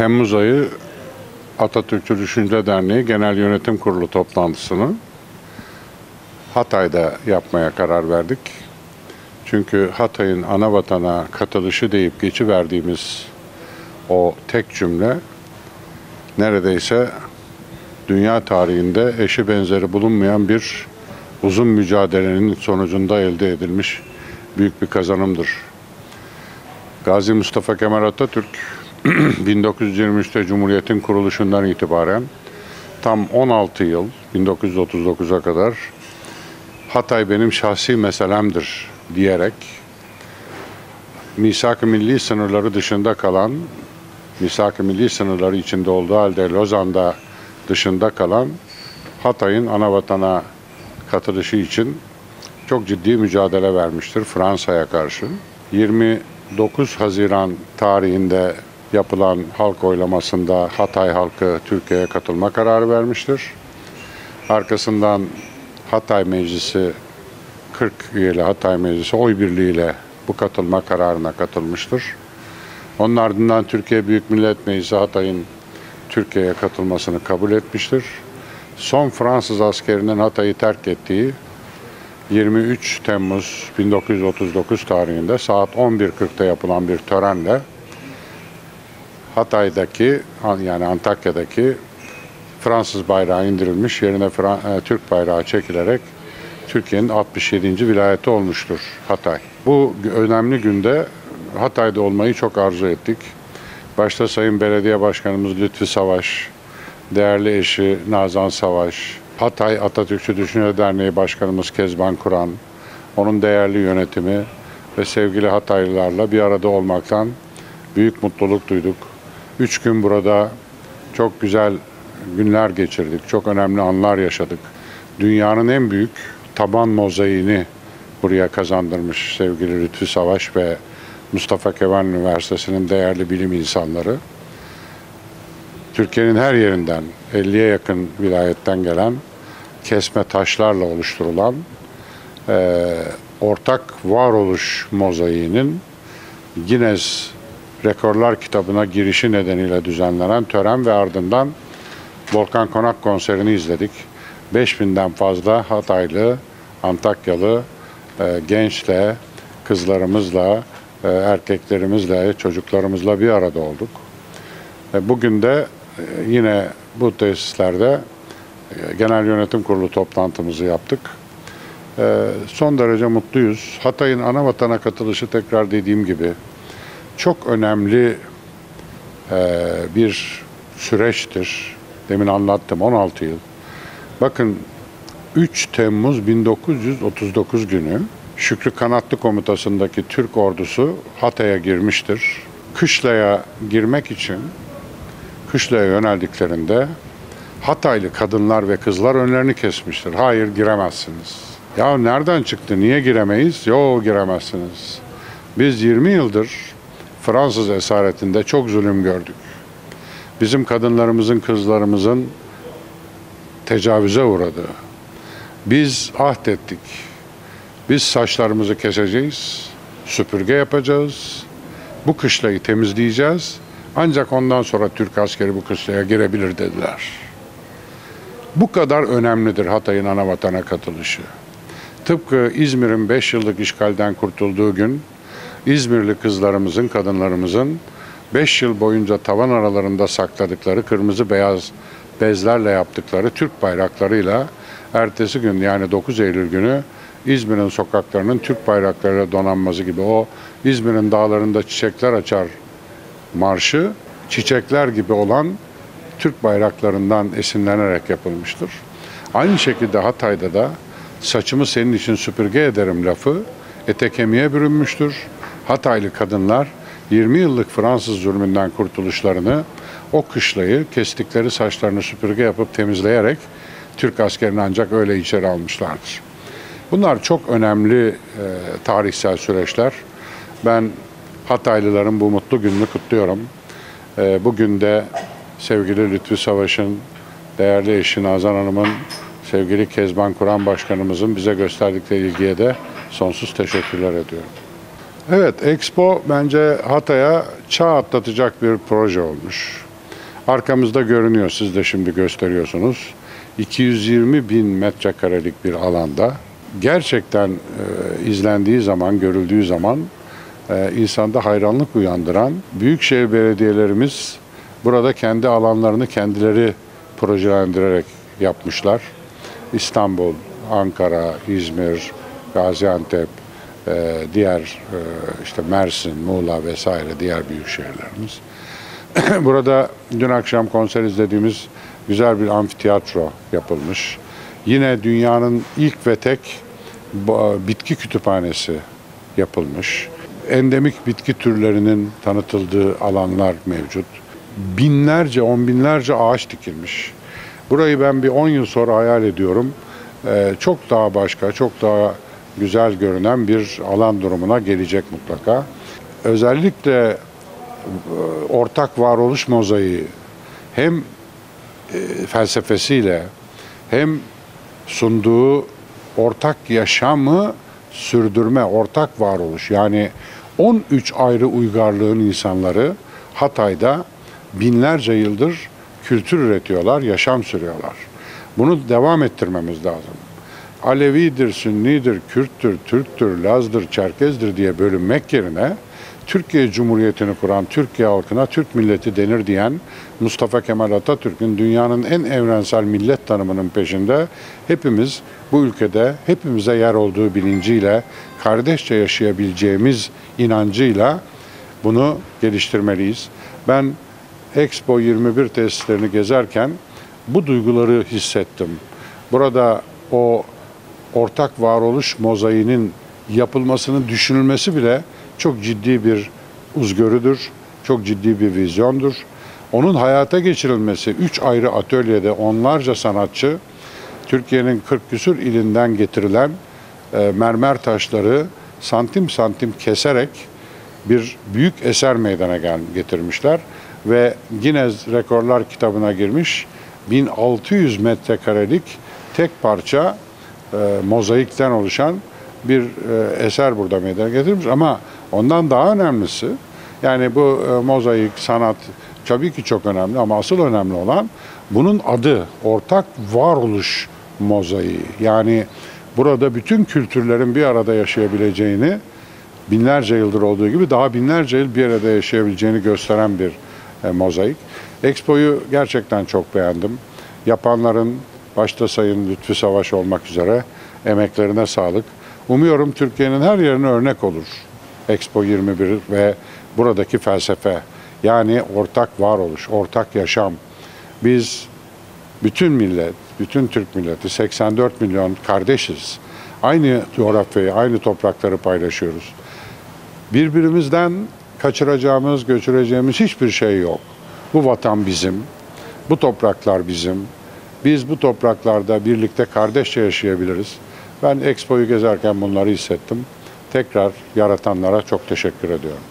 Temmuz ayı Atatürkçü Düşünce Derneği Genel Yönetim Kurulu toplantısını Hatay'da yapmaya karar verdik. Çünkü Hatay'ın ana vatana katılışı deyip geçiverdiğimiz o tek cümle neredeyse dünya tarihinde eşi benzeri bulunmayan bir uzun mücadelenin sonucunda elde edilmiş büyük bir kazanımdır. Gazi Mustafa Kemal Atatürk 1923'te Cumhuriyet'in kuruluşundan itibaren tam 16 yıl 1939'a kadar Hatay benim şahsi meselemdir diyerek misak-ı milli sınırları dışında kalan misak-ı milli sınırları içinde olduğu halde Lozan'da dışında kalan Hatay'ın ana vatana katılışı için çok ciddi mücadele vermiştir Fransa'ya karşı. 29 Haziran tarihinde yapılan halk oylamasında Hatay halkı Türkiye'ye katılma kararı vermiştir. Arkasından Hatay Meclisi 40 üyeli Hatay Meclisi oy birliğiyle bu katılma kararına katılmıştır. Onun ardından Türkiye Büyük Millet Meclisi Hatay'ın Türkiye'ye katılmasını kabul etmiştir. Son Fransız askerinin Hatay'ı terk ettiği 23 Temmuz 1939 tarihinde saat 11.40'da yapılan bir törenle Hatay'daki yani Antakya'daki Fransız bayrağı indirilmiş yerine Fra- e, Türk bayrağı çekilerek Türkiye'nin 67. vilayeti olmuştur Hatay. Bu önemli günde Hatay'da olmayı çok arzu ettik. Başta Sayın Belediye Başkanımız Lütfi Savaş, değerli eşi Nazan Savaş, Hatay Atatürkçü Düşünce Derneği Başkanımız Kezban Kur'an, onun değerli yönetimi ve sevgili Hataylılarla bir arada olmaktan büyük mutluluk duyduk. Üç gün burada çok güzel günler geçirdik, çok önemli anlar yaşadık. Dünyanın en büyük taban mozaiğini buraya kazandırmış sevgili Lütfi Savaş ve Mustafa Kemal Üniversitesi'nin değerli bilim insanları. Türkiye'nin her yerinden 50'ye yakın vilayetten gelen kesme taşlarla oluşturulan e, ortak varoluş mozaiğinin Guinness Rekorlar kitabına girişi nedeniyle düzenlenen tören ve ardından Volkan Konak konserini izledik. 5000'den fazla Hataylı, Antakyalı e, gençle, kızlarımızla, e, erkeklerimizle, çocuklarımızla bir arada olduk. E, bugün de e, yine bu tesislerde e, Genel Yönetim Kurulu toplantımızı yaptık. E, son derece mutluyuz. Hatay'ın ana vatana katılışı tekrar dediğim gibi çok önemli e, bir süreçtir. Demin anlattım 16 yıl. Bakın 3 Temmuz 1939 günü Şükrü Kanatlı Komutası'ndaki Türk ordusu Hatay'a girmiştir. Kışla'ya girmek için Kışla'ya yöneldiklerinde Hataylı kadınlar ve kızlar önlerini kesmiştir. Hayır giremezsiniz. Ya nereden çıktı? Niye giremeyiz? Yo giremezsiniz. Biz 20 yıldır Fransız esaretinde çok zulüm gördük. Bizim kadınlarımızın, kızlarımızın tecavüze uğradı. Biz ahdettik. Biz saçlarımızı keseceğiz, süpürge yapacağız, bu kışlayı temizleyeceğiz. Ancak ondan sonra Türk askeri bu kışlaya girebilir dediler. Bu kadar önemlidir Hatay'ın ana vatana katılışı. Tıpkı İzmir'in 5 yıllık işgalden kurtulduğu gün İzmirli kızlarımızın, kadınlarımızın 5 yıl boyunca tavan aralarında sakladıkları kırmızı beyaz bezlerle yaptıkları Türk bayraklarıyla ertesi gün yani 9 Eylül günü İzmir'in sokaklarının Türk bayraklarıyla donanması gibi o İzmir'in dağlarında çiçekler açar marşı çiçekler gibi olan Türk bayraklarından esinlenerek yapılmıştır. Aynı şekilde Hatay'da da saçımı senin için süpürge ederim lafı ete kemiğe bürünmüştür. Hataylı kadınlar 20 yıllık Fransız zulmünden kurtuluşlarını o kışlayı kestikleri saçlarını süpürge yapıp temizleyerek Türk askerini ancak öyle içeri almışlardır. Bunlar çok önemli e, tarihsel süreçler. Ben Hataylıların bu mutlu gününü kutluyorum. E, bugün de sevgili Lütfü Savaş'ın, değerli eşi Nazan Hanım'ın, sevgili Kezban Kur'an Başkanımızın bize gösterdikleri ilgiye de sonsuz teşekkürler ediyorum. Evet, Expo bence Hatay'a çağ atlatacak bir proje olmuş. Arkamızda görünüyor, siz de şimdi gösteriyorsunuz. 220 bin metrekarelik bir alanda gerçekten e, izlendiği zaman, görüldüğü zaman e, insanda hayranlık uyandıran büyükşehir belediyelerimiz burada kendi alanlarını kendileri projelendirerek yapmışlar. İstanbul, Ankara, İzmir, Gaziantep, diğer e, işte Mersin, Muğla vesaire diğer büyük şehirlerimiz. Burada dün akşam konser izlediğimiz güzel bir amfiteyatro yapılmış. Yine dünyanın ilk ve tek bitki kütüphanesi yapılmış. Endemik bitki türlerinin tanıtıldığı alanlar mevcut. Binlerce, on binlerce ağaç dikilmiş. Burayı ben bir 10 yıl sonra hayal ediyorum. Ee, çok daha başka, çok daha güzel görünen bir alan durumuna gelecek mutlaka. Özellikle e, ortak varoluş mozaiği hem e, felsefesiyle hem sunduğu ortak yaşamı sürdürme, ortak varoluş. Yani 13 ayrı uygarlığın insanları Hatay'da binlerce yıldır kültür üretiyorlar, yaşam sürüyorlar. Bunu devam ettirmemiz lazım. Alevidir, Sünnidir, Kürttür, Türktür, Laz'dır, Çerkez'dir diye bölünmek yerine Türkiye Cumhuriyeti'ni kuran Türkiye halkına Türk milleti denir diyen Mustafa Kemal Atatürk'ün dünyanın en evrensel millet tanımının peşinde hepimiz bu ülkede hepimize yer olduğu bilinciyle kardeşçe yaşayabileceğimiz inancıyla bunu geliştirmeliyiz. Ben Expo 21 tesislerini gezerken bu duyguları hissettim. Burada o ortak varoluş mozaiğinin yapılmasının düşünülmesi bile çok ciddi bir uzgörüdür, çok ciddi bir vizyondur. Onun hayata geçirilmesi, üç ayrı atölyede onlarca sanatçı, Türkiye'nin 40 küsür ilinden getirilen e, mermer taşları santim santim keserek bir büyük eser meydana gel- getirmişler ve Guinness Rekorlar kitabına girmiş 1600 metrekarelik tek parça e, mozaikten oluşan bir e, eser burada meydana getirmiş ama ondan daha önemlisi yani bu e, mozaik sanat tabii ki çok önemli ama asıl önemli olan bunun adı ortak varoluş mozaiği. Yani burada bütün kültürlerin bir arada yaşayabileceğini binlerce yıldır olduğu gibi daha binlerce yıl bir arada yaşayabileceğini gösteren bir e, mozaik. Expo'yu gerçekten çok beğendim. Yapanların başta Sayın Lütfü Savaş olmak üzere emeklerine sağlık. Umuyorum Türkiye'nin her yerine örnek olur Expo 21 ve buradaki felsefe. Yani ortak varoluş, ortak yaşam. Biz bütün millet, bütün Türk milleti 84 milyon kardeşiz. Aynı coğrafyayı, aynı toprakları paylaşıyoruz. Birbirimizden kaçıracağımız, götüreceğimiz hiçbir şey yok. Bu vatan bizim, bu topraklar bizim. Biz bu topraklarda birlikte kardeşçe yaşayabiliriz. Ben Expo'yu gezerken bunları hissettim. Tekrar yaratanlara çok teşekkür ediyorum.